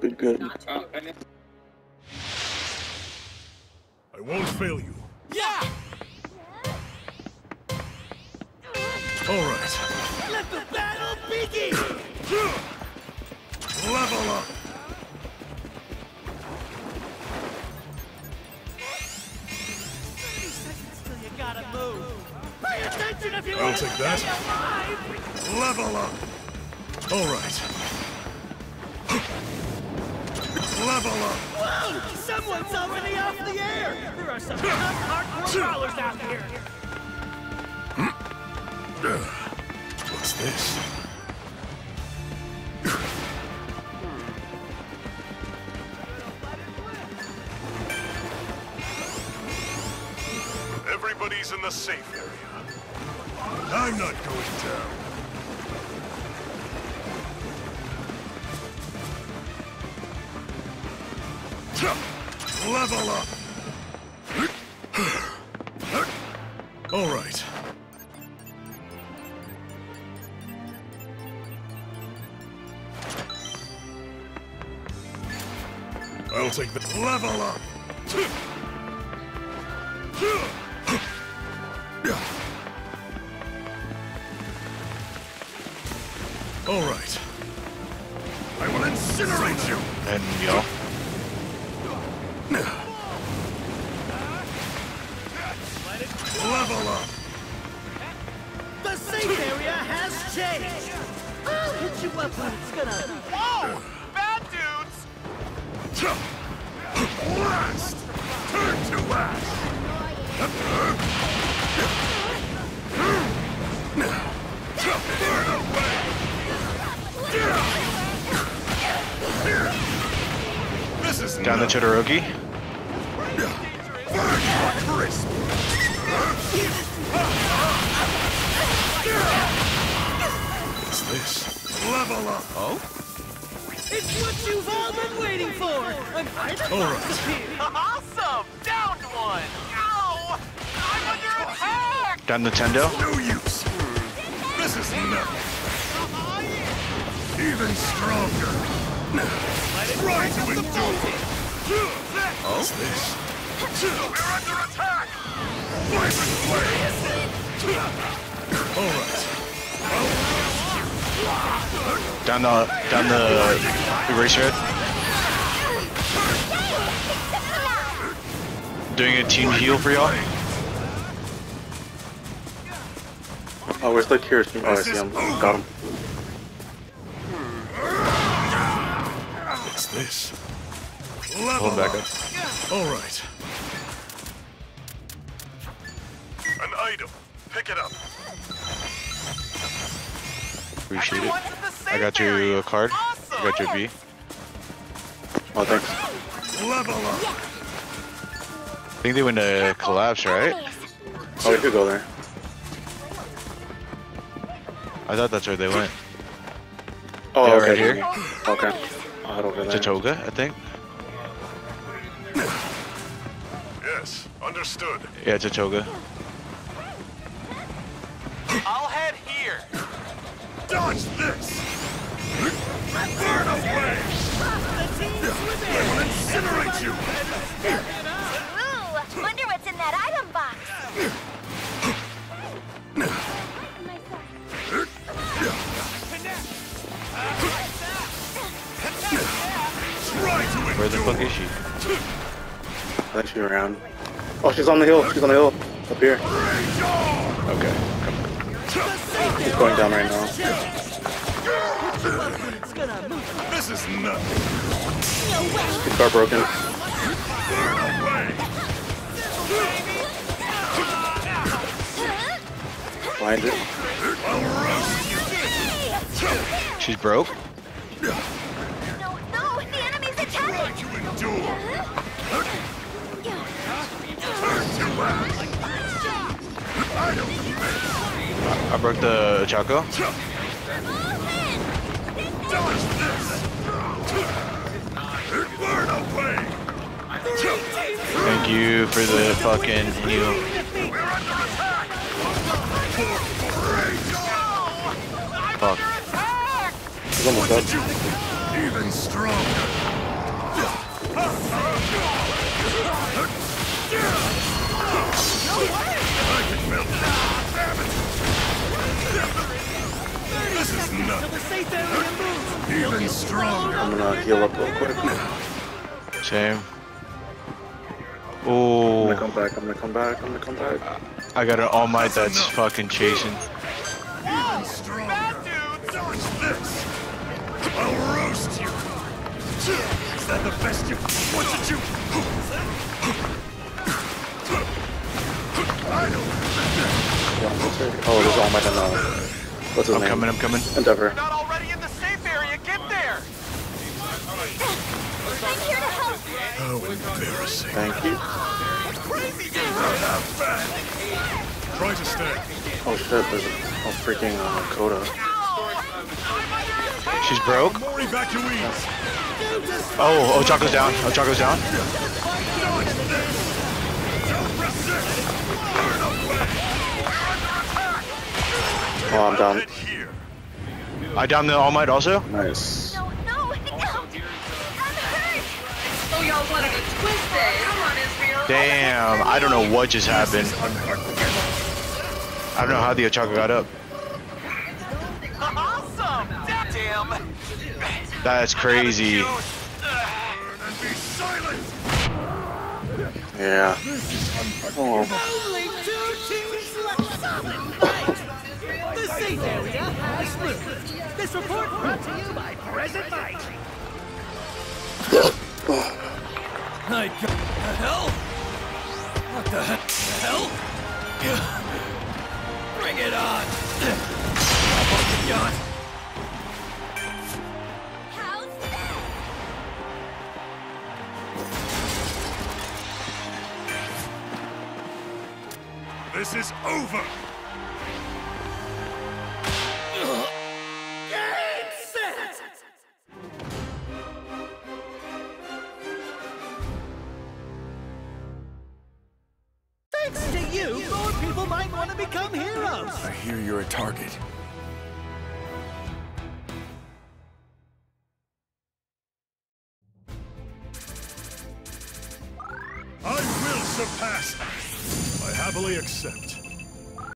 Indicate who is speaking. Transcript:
Speaker 1: Good, good.
Speaker 2: I won't fail you.
Speaker 3: Yeah!
Speaker 2: All right.
Speaker 3: Let the battle begin!
Speaker 2: Level up.
Speaker 3: Gotta move. Pay attention if you
Speaker 2: I'll
Speaker 3: want
Speaker 2: take that. Level up. All right. Level up.
Speaker 3: Whoa! Someone's already off the air! There are some tough hardcore brawlers out here! Hmm.
Speaker 2: What's this? Everybody's in the safe area. I'm not going down. Level up. All right. I'll take the level up. All right. I will incinerate you.
Speaker 4: And y'all.
Speaker 2: Level up.
Speaker 3: The safe area has changed! I'll hit you up when it's gonna...
Speaker 5: Whoa! Bad dudes!
Speaker 2: Blast! Turn to ash! Burn away! This is
Speaker 4: Down the
Speaker 2: nothing.
Speaker 4: Todoroki.
Speaker 2: What's this? Level up!
Speaker 4: Oh?
Speaker 3: It's what you've all been waiting for! An item
Speaker 2: All
Speaker 3: box
Speaker 2: right.
Speaker 5: Awesome! Downed one! Ow! I'm under attack!
Speaker 4: Down Nintendo.
Speaker 2: No use! This is nothing! Even stronger! Now! Try to endure! What's this? We're under attack! Vibrant flame! Alright.
Speaker 4: Down the down the eraser. Doing a team heal for y'all.
Speaker 1: Oh, where's the cure? Oh, I see him. Got him.
Speaker 2: What's this? Level
Speaker 4: Hold back
Speaker 2: up.
Speaker 4: up.
Speaker 2: Alright. An item. Pick it up.
Speaker 4: Appreciate it.
Speaker 5: Everyone's in the safe
Speaker 4: I got you
Speaker 5: area.
Speaker 4: a card.
Speaker 5: Awesome!
Speaker 4: I got your V.
Speaker 1: Oh, thanks.
Speaker 2: Level up.
Speaker 4: I think they went to collapse, right?
Speaker 1: Oh, we could go there.
Speaker 4: I thought that's where they went.
Speaker 1: Oh,
Speaker 4: Yeah,
Speaker 1: okay.
Speaker 4: right here.
Speaker 1: Okay. Oh, I'll head over there.
Speaker 4: Tatoga, I think.
Speaker 2: Yes, understood.
Speaker 4: Yeah, Tatoga.
Speaker 5: I'll head here.
Speaker 2: Dodge this! Burn away! I will incinerate you!
Speaker 6: Ooh, wonder what's in that item box.
Speaker 2: Try
Speaker 4: Where the fuck is she?
Speaker 1: I think she's around. Oh, she's on the hill. She's on the hill. Up here.
Speaker 4: Okay.
Speaker 1: She's going down right now.
Speaker 3: It's.
Speaker 2: This is nothing.
Speaker 1: She's car broken.
Speaker 2: Burn away!
Speaker 1: Behind it.
Speaker 2: I'll roast you!
Speaker 4: She's broke. Broke the
Speaker 2: away!
Speaker 4: Thank you for the fucking heal. Fuck.
Speaker 1: She's almost up.
Speaker 2: Even stronger! Stronger.
Speaker 1: I'm gonna heal up real quick.
Speaker 4: Same.
Speaker 1: I'm
Speaker 4: Oh,
Speaker 1: gonna come back. I'm gonna come back. I'm gonna come back.
Speaker 4: I got an All Might that's fucking chasing.
Speaker 2: Even stronger. Dodge this. I'll roast you. Is that the best you? What did you? I don't.
Speaker 1: Yeah, what's her- Oh, there's all my uh, What's his
Speaker 4: I'm
Speaker 1: name?
Speaker 4: coming, I'm coming.
Speaker 1: Endeavor.
Speaker 5: Not already in the safe area. Get there.
Speaker 6: I'm here to help.
Speaker 2: How embarrassing.
Speaker 1: Thank you.
Speaker 2: Have. Try to stay.
Speaker 1: Oh shit, there's a, a freaking uh, Coda.
Speaker 4: She's broke. Oh, oh, Chaco's down. Oh, Chaco's down.
Speaker 1: Oh, I'm down.
Speaker 4: I down the All Might also.
Speaker 1: Nice.
Speaker 7: Oh, y'all wanted to twist it. Come on, Israel.
Speaker 4: Damn, I don't know what just happened. I don't know how the Ochako got up.
Speaker 5: Awesome. Damn.
Speaker 4: That's crazy.
Speaker 2: And be silent.
Speaker 1: Yeah. Oh,
Speaker 3: Only two teams left. Solid. Right. The safe area has moved. This report brought to you by Present Mic. I got the hell? What the he- the hell? Bring it on! Up on?
Speaker 6: This
Speaker 2: is over. Hear you're a target. I will surpass. I happily accept.